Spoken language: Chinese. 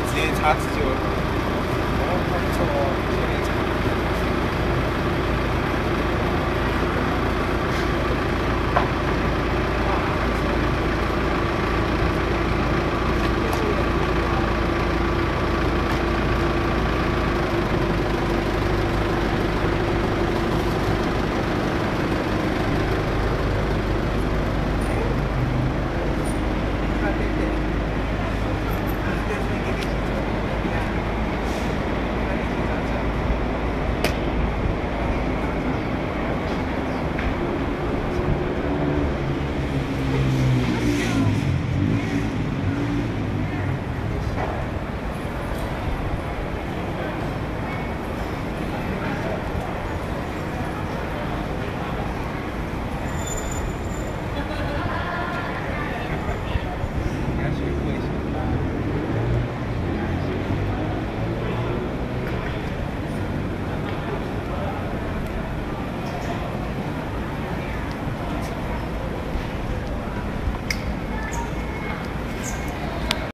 直接插直就哦不错哦。